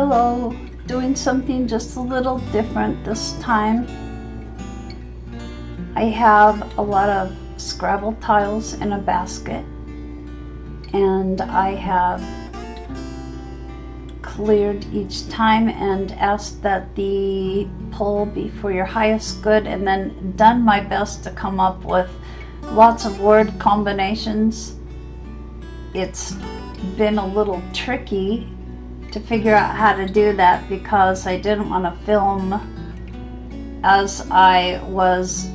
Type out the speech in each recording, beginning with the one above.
Hello, doing something just a little different this time. I have a lot of Scrabble tiles in a basket and I have cleared each time and asked that the pull be for your highest good and then done my best to come up with lots of word combinations. It's been a little tricky to figure out how to do that because I didn't want to film as I was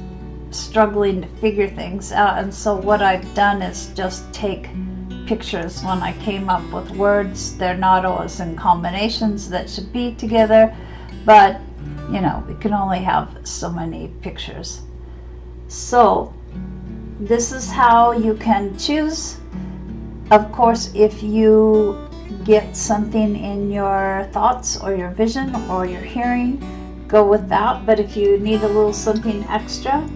struggling to figure things out. And so what I've done is just take pictures. When I came up with words they're not always in combinations that should be together but you know we can only have so many pictures. So this is how you can choose. Of course if you get something in your thoughts or your vision or your hearing, go with that. But if you need a little something extra,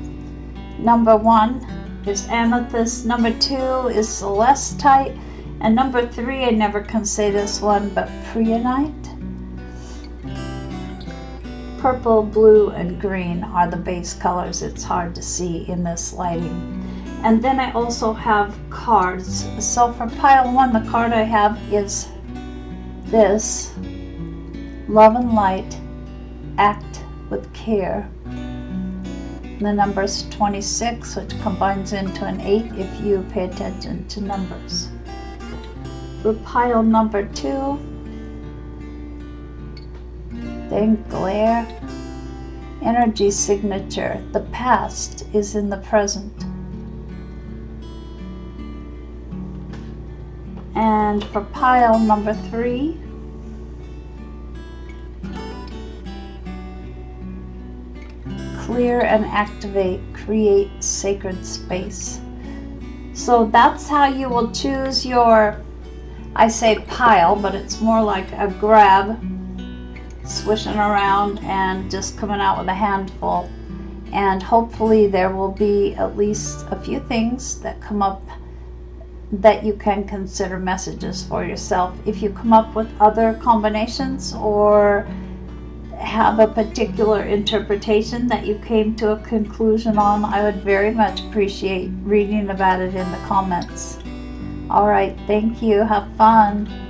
number one is amethyst, number two is celestite, and number three, I never can say this one, but preonite. Purple, blue, and green are the base colors. It's hard to see in this lighting. And then I also have cards. So for pile one, the card I have is this love and light, act with care. The number is 26, which combines into an 8 if you pay attention to numbers. For pile number 2, then glare, energy signature. The past is in the present. And for pile number three, clear and activate, create sacred space. So that's how you will choose your, I say pile, but it's more like a grab, swishing around and just coming out with a handful. And hopefully there will be at least a few things that come up that you can consider messages for yourself. If you come up with other combinations or have a particular interpretation that you came to a conclusion on, I would very much appreciate reading about it in the comments. All right, thank you. Have fun.